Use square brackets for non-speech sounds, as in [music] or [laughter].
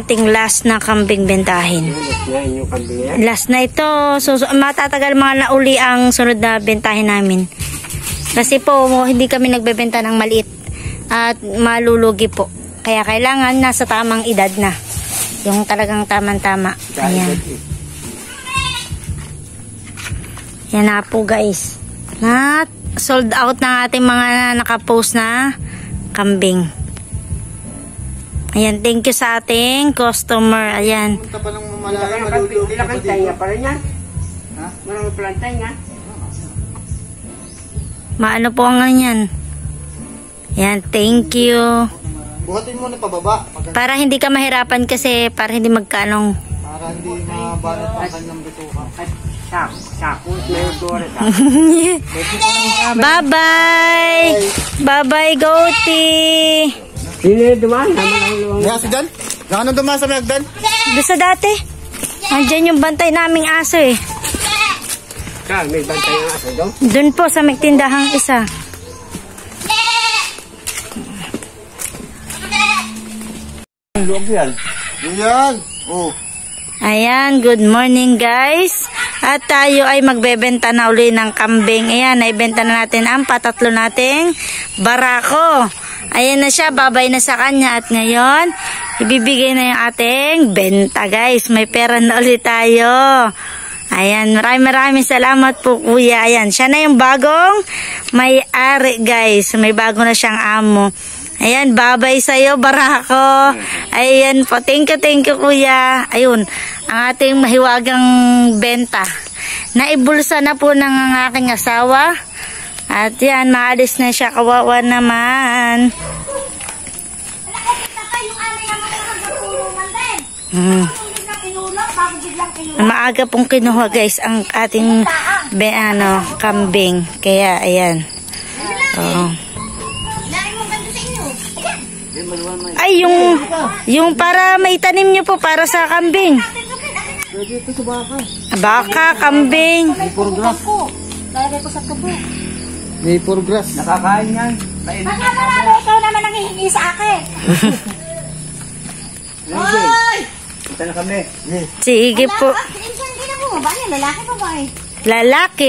ating last na kambing bentahin. Yan yung kambing yan. Last na ito. So, so, matatagal mga nauli ang sunod na bentahin namin. Kasi po, hindi kami nagbebenta ng maliit. At malulugi po. Kaya kailangan nasa tamang edad na. Yung talagang tamang-tama. Ayan. Yan na po guys. Na sold out ng ating mga nakapost na kambing. Ayan, thank you sa ating customer. Ayan. Punta pa ng Wala malayo, kang malulog wala pa rin yan. Ha? Marami palang taya. Maano po ang ganyan? Yan, thank you. Buhatin mo na pababa. Para hindi ka mahirapan kasi para hindi magkanong. Para hindi mabanat ang kanyang bituka. Na. [laughs] Bye-bye! Bye-bye, Goatee! Sino yung dumaan? Naman ang luwang. May aso dyan? Nakano dumaan sa may agdan? Doon sa dati. Andyan yung bantay naming aso eh. Ka, may bantay ang aso doon. Doon po sa may tindahang isa. Luwag yan. Yan. Oh. Ayan, good morning guys. At tayo ay magbebenta na uli ng kambing. Ayan, naibenta na natin ang patatlo nating barako. Ayan na siya, babay na sa kanya. At ngayon, ibibigay na yung ating benta guys. May pera na ulit tayo. Ayan, maraming maraming salamat po kuya. Ayan, siya na yung bagong may-ari guys. May bago na siyang amo. Ayan, babay sa'yo, barako. Ayan po, thank you, thank you, kuya. Ayun, ang ating mahiwagang benta. Naibulsa na po ng aking asawa. At yan, maalis na siya, kawawa naman. Hmm. Maaga pong kinuha guys ang ating be, ano, kambing. Kaya, ayan. Oo. Ay, yung, yung para may tanim nyo po para sa kambing. Baka. Kambing. Lalagay ko sa tubo. May puro grass. Nakakain yan. Baka marami ikaw naman ang hihingi sa akin. [laughs] Hoy! Punta na kami. Sige po. Bakit hindi na bumaba niya? Lalaki pa ba eh? Lalaki.